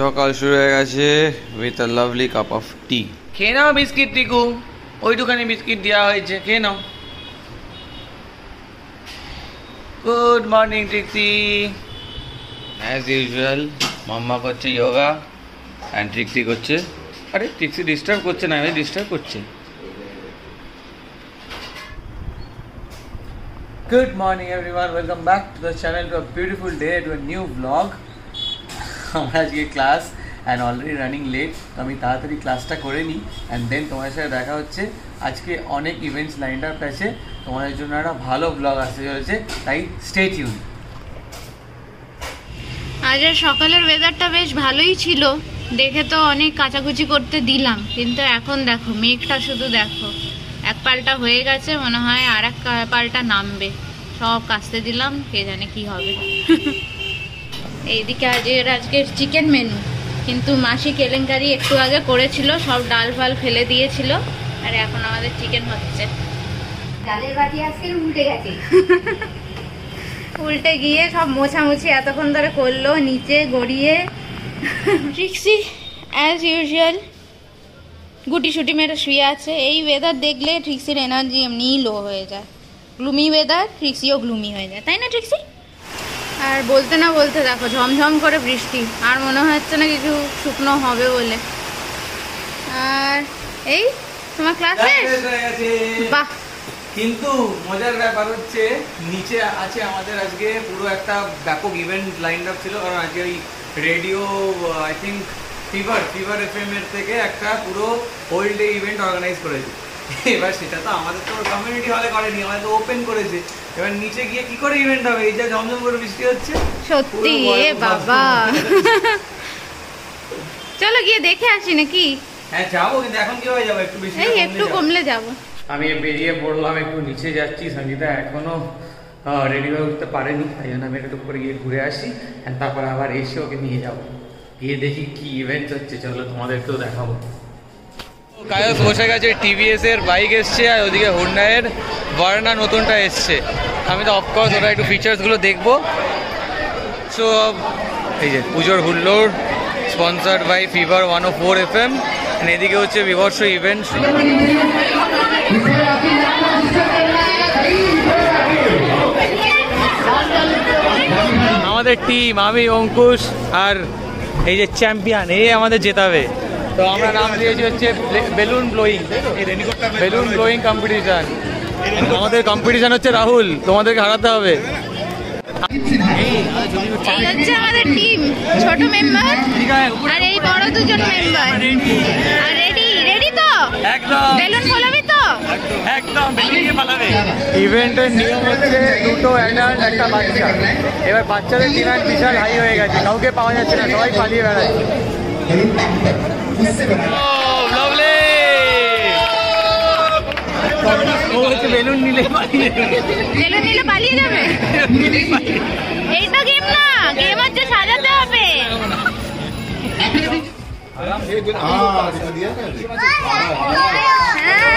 সকাল শুরু হয়ে গেছে with a lovely cup of tea খেয়ে নাও বিস্কিট টিকু। ওইটুখানি বিস্কিট দেওয়া হয়েছে খেয়ে নাও। Good morning Trixie as usual mumma করছে যোগা অ্যান্ড ট্রিক্সি করছে। আরে ট্রিক্সি ডিস্টার্ব করছে না আমি ডিস্টার্ব করছি। Good morning everyone, welcome back to the channel to a beautiful day to a new vlog. আমার আজকে class and already running late তো আমি তাড়াতাড়ি ক্লাসটা করে নিই অ্যান্ড দেন তোমার সাথে দেখা হচ্ছে। আজকে অনেক ইভেন্টস লাইন আপ আছে তোমাদের জন্য একটা ভালো ব্লগ আসতে চলেছে তাই স্টে টিউন আজের সকালের ওয়েদারটা বেশ ভালোই ছিল দেখে তো অনেক কাচাকুচি করতে দিলাম কিন্তু এখন দেখো মেঘটা শুধু দেখো এক পাল্টা হয়ে গেছে মনে হয় আর এক পাল্টা নামবে সব কাচতে দিলাম কে জানে কি হবে। এইদিকে আজের আজকের চিকেন মেনু কিন্তু মাসি কেলেঙ্কারি একটু আগে করেছিল সব ডাল ফাল ফেলে দিয়েছিল আর এখন আমাদের চিকেন হচ্ছে। ডালের বাটি আজকে উল্টে গেছে। উল্টে গিয়ে সব মোছামুছি এতক্ষণ ধরে করল নিচে গড়িয়ে। ট্রিক্সি অ্যাজ ইউজুয়াল গুটি সুটি মেরে শুয়ে আছে। এই ওয়েদার দেখলে ট্রিক্সির এনার্জি এমনিই লো হয়ে যায়। গ্লুমি ওয়েদার ট্রিক্সিও গ্লুমি হয়ে যায়। তাই না ট্রিক্সি আর বলতে না বলতে দেখো ঝমঝম করে বৃষ্টি। আর মনে হচ্ছে না কিছু শুকনো হবে বলে। আর এই তোমার ক্লাস বাহ। কিন্তু মজার ব্যাপার হচ্ছে নিচে আছে আমাদের আজকে পুরো একটা ব্যাপক ইভেন্ট লাইন আপ ছিল। কারণ আজকে ওই radio I think fever fever F M এর থেকে একটা পুরো হোল ডে ইভেন্ট অর্গানাইজ করেছে। এবার সেটা তো আমাদের তো কমিউনিটি হলে করেনি আমাদের তো ওপেন করেছে। এবার নিচে গিয়ে কি করে ইভেন্ট হবে? এই যা ঝমঝম করে বৃষ্টি হচ্ছে। সত্যি এ বাবা। চলো গিয়ে দেখে আসি নাকি? হ্যাঁ যাব কিন্তু এখন কীভাবে যাব? একটু বেশি এই একটু কমলে যাব। আমি বেরিয়ে পড়লাম একটু নিচে যাচ্ছি। সঙ্গীতা এখনও রেডি হয়ে উঠতে পারেনি তাই জন্য আমি একটু করে গিয়ে ঘুরে আসি। তারপরে আবার এসে ওকে নিয়ে যাব। গিয়ে দেখি কি ইভেন্ট হচ্ছে। চলো তোমাদেরকেও দেখাবো। কায়স বসে গেছে টিভিএস এর বাইক এসছে আর ওদিকে হুন্ডায়ের ভার্না নতুনটা এসছে। আমি তো অফকোর্স ওরা একটু ফিচার্সগুলো দেখব। সো এই যে পুজোর হুল্লোড় sponsored by fever one o four F M এদিকে হচ্ছে বিভর্ষ ইভেন্ট আমাদের টিম আমি অঙ্কুশ, আর এই যে চ্যাম্পিয়ন এই আমাদের জেতাবে। তো আমরা নাম দিয়েছি হচ্ছে balloon blowing balloon blowing competition আমাদের কম্পিটিশন হচ্ছে রাহুল তোমাদেরকে হারাতে হবে। এই হচ্ছে আমাদের টিম ছোট মেম্বার আর এই বড় দুজন মেম্বার আর রেডি রেডি তো? একদম। বেলুন ফলাবি তো? একদম ইভেন্টের নিয়ম হচ্ছে দুটো অ্যাডাল্ট একটা বাচ্চা। এবার বাচ্চাদের ডিমান্ড বিশাল হাই হয়ে গেছে কাউকে পাওয়া যাচ্ছে না সবাই পালিয়ে হচ্ছে বেলুন বেলুন নিলে পালিয়ে সাজাতে হবে। হ্যাঁ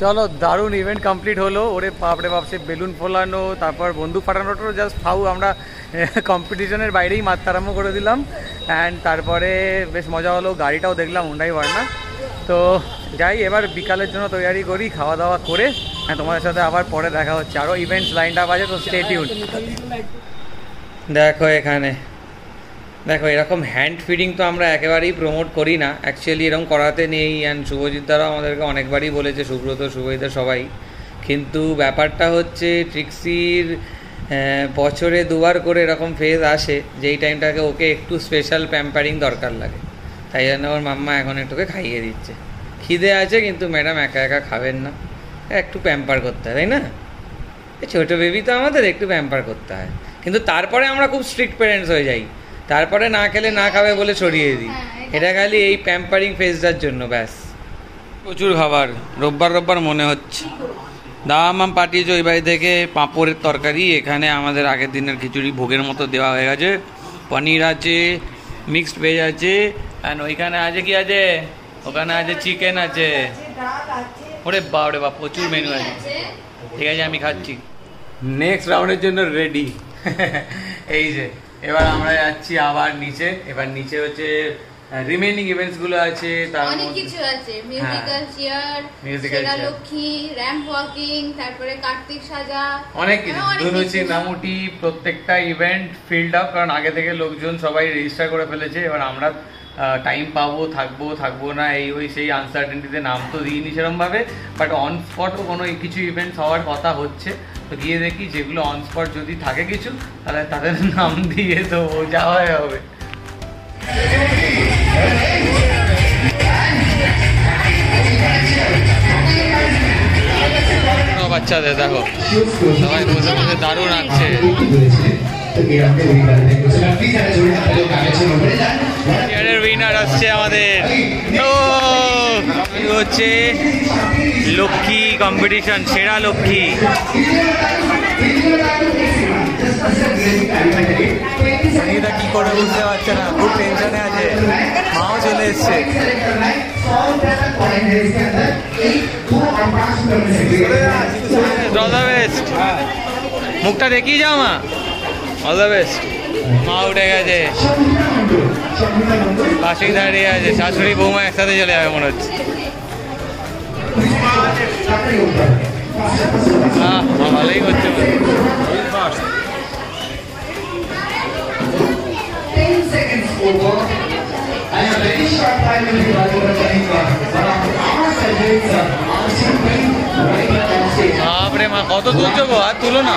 চলো, দারুণ ইভেন্ট কমপ্লিট হলো। ওরে বাপরে বাপ, সে বেলুন ফোলানো, তারপর বন্দুক ফাটানোটা জাস্ট ফাউ, আমরা কম্পিটিশনের বাইরেই মাত্রা আরম্ভ করে দিলাম। অ্যান্ড তারপরে বেশ মজা হলো, গাড়িটাও দেখলাম হুন্ডাই ভার্না তো যাই, এবার বিকালের জন্য তৈরি করি খাওয়া দাওয়া করে। হ্যাঁ তোমাদের সাথে আবার পরে দেখা হচ্ছে। আরও ইভেন্টস লাইন আপ আছে, তো স্টে টিউন দেখো এখানে। দেখো, এরকম হ্যান্ড ফিডিং তো আমরা একেবারেই প্রমোট করি না। অ্যাকচুয়ালি এরকম করাতে নেই। অ্যান্ড শুভজিৎ দ্বারা আমাদেরকে অনেকবারই বলেছে, সুব্রত শুভজিৎ সবাই। কিন্তু ব্যাপারটা হচ্ছে ট্রিক্সির বছরে দুবার করে এরকম ফেজ আসে, যেই টাইমটাকে ওকে একটু স্পেশাল প্যাম্পারিং দরকার লাগে। তাই জন্য ওর মাম্মা এখন একটুকে খাইয়ে দিচ্ছে। খিদে আছে কিন্তু ম্যাডাম একা একা খাবেন না। একটু প্যাম্পার করতে হয় তাই না? এই ছোটো বেবি তো আমাদের একটু প্যাম্পার করতে হয়। কিন্তু তারপরে আমরা খুব স্ট্রিক্ট প্যারেন্টস হয়ে যাই। তারপরে না খেলে না খাবে বলে ছড়িয়ে দিই। এটা খালি এই প্যাম্পারিং ফেজটার জন্য ব্যাস। প্রচুর খাবার। রোববার রোববার মনে হচ্ছে। দাম আম পাঠিয়েছে ওই বাড়ি থেকে পাঁপড়ের তরকারি। এখানে আমাদের আগের দিনের খিচুড়ি ভোগের মতো দেওয়া হয়ে গেছে। পনির আছে মিক্সড ভেজ আছে। ওইখানে আছে কি আছে ওখানে আছে চিকেন আছে ওরে বাপরে বাপ প্রচুর মেনু আছে ঠিক আছে আমি খাচ্ছি নেক্সট রাউন্ডের জন্য রেডি এই যে এবার আমরা যাচ্ছি আবার নিচে এবার নিচে হচ্ছে রিমেনিং ইভেন্টসগুলো আছে তার অনেক মধ্যে কিছু আছে musical chair chair. Lakshmi ramp walking তারপরে কার্তিক সাজা। অনেক কিছু। অনেক ধুনুচি। নামুটি প্রত্যেকটা ইভেন্ট ফিল্ড আপ কারণ আগে থেকে লোকজন সবাই রেজিস্টার করে ফেলেছে। এবার আমরা টাইম পাবো, থাকব থাকব না, এই ওই সেই আনসার্টেনিটিতে নাম তো দিইনি সেরকম ভাবে বাট অন স্পটও কোনো কিছু ইভেন্টস হওয়ার কথা হচ্ছে। তো গিয়ে দেখি যেগুলো অন স্পট যদি থাকে কিছু, তাহলে তাদের নাম দিয়ে তো যাওয়াই হবে। বাচ্চাদের, দেখো। সবাই বসে বসে দারুণ আছে ইয়ারের উইনার আসছে আমাদের। ও হচ্ছে? লক্ষ্মী কম্পিটিশন সেরা লক্ষ্মী। সঙ্গীতা কি করে বুঝতে পারছে না? খুব টেনশনে আছে। মাও চলে এসছে। বেস্ট মুখটা দেখিয়ে যাও মা। অল দ্য বেস্ট মা উঠে গেছে পাশেই দাঁড়িয়ে আছে শাশুড়ি বৌমা একসাথে চলে যাবে মনে হচ্ছে আহ, ভালোই করছে বাপরে মা কত তুলছো গো আর তুলো না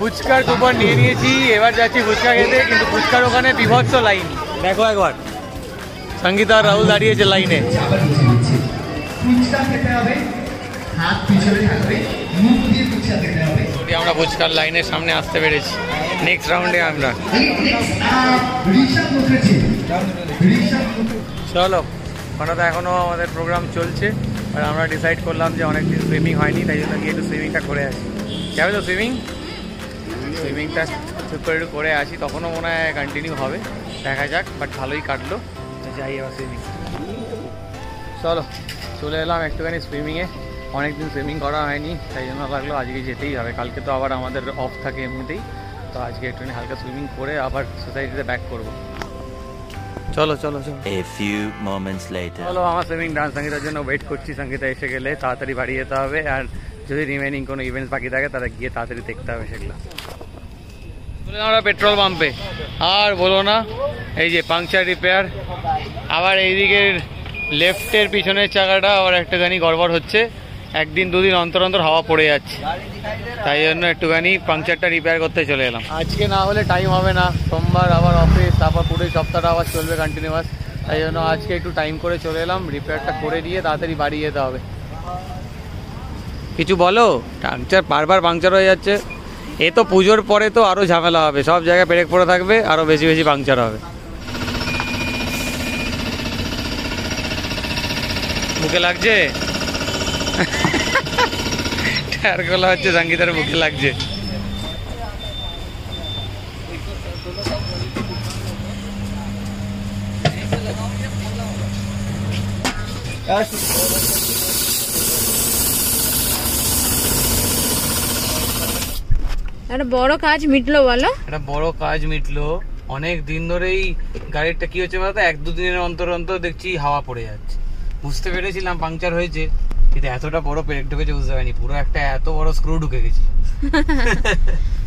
ফুচকার কুপন নিয়ে নিয়েছি। এবার যাচ্ছি ফুচকা খেতে কিন্তু ফুচকার ওখানে বিভৎস লাইন দেখো একবার। সঙ্গীতা আর রাহুল দাঁড়িয়েছে লাইনে আমরা ফুচকার লাইনের সামনে আসতে পেরেছি। নেক্সট রাউন্ডে আমরা। চলো তো এখনও আমাদের প্রোগ্রাম চলছে। আর আমরা ডিসাইড করলাম যে অনেকদিন সুইমিং হয়নি তাই জন্য গিয়ে একটু সুইমিংটা করে আসি। যাবে তো সুইমিং সুইমিংটা চুপ করে একটু করে আসি তখনও মনে হয় কন্টিনিউ হবে। দেখা যাক বাট ভালোই কাটলো। যাই এবার সুইমিং। চলো চলে এলাম একটুখানি সুইমিংয়ে। অনেকদিন সুইমিং করা হয়নি তাই জন্য লাগল আজকে যেতেই হবে। কালকে তো আবার আমাদের অফ থাকে এমনিতেই তো আজকে একটুখানি হালকা সুইমিং করে আবার সোসাইটিতে ব্যাক করব। চলো চলো চলো। A few moments later. চলো আমার সুইমিং ডান্স সঙ্গীতার জন্য ওয়েট করছি। সঙ্গীতা এসে গেলে তাড়াতাড়ি বাড়ি যেতে হবে আর যদি রিমেনিং কোনো ইভেন্টস বাকি থাকে তাহলে গিয়ে তাড়াতাড়ি দেখতে হবে সেগুলো। আমরা পেট্রোল পাম্পে আর বলো না এই যে পাংচার রিপেয়ার আবার এইদিকের লেফটের পিছনের চাকাটা আবার একটুখানি গড়বড় হচ্ছে। একদিন দুদিন অন্তর অন্তর হাওয়া পড়ে যাচ্ছে। তাই জন্য একটুখানি পাংচারটা রিপেয়ার করতে চলে এলাম। আজকে না হলে টাইম হবে না। সোমবার আবার অফিস তারপর পুরো সপ্তাহটা আবার চলবে কন্টিনিউয়াস তাই জন্য আজকে একটু টাইম করে চলে এলাম। রিপেয়ারটা করে দিয়ে তাড়াতাড়ি বাড়ি যেতে হবে। কিছু বলো? পাংচার বারবার পাংচার হয়ে যাচ্ছে। এ তো পুজোর পরে তো আরও ঝামেলা হবে। সব জায়গায় পেরেক পড়ে থাকবে, আরও বেশি বেশি পাংচার হবে। মুখে লাগছে? টায়ার খোলা হচ্ছে সঙ্গীতার মুখে লাগছে। একটা বড় কাজ মিটলো বলো। একটা বড় কাজ মিটলো। অনেক দিন ধরেই গাড়িটা কি হচ্ছে বলতো? এক দু দিনের অন্তর অন্তর দেখছি হাওয়া পড়ে যাচ্ছে। বুঝতে পেরেছিলাম পাংচার হয়েছে কিন্তু এতটা বড় পেরেক ঢুকেছে বুঝতে পারিনি। পুরো একটা এত বড় স্ক্রু ঢুকে গেছে।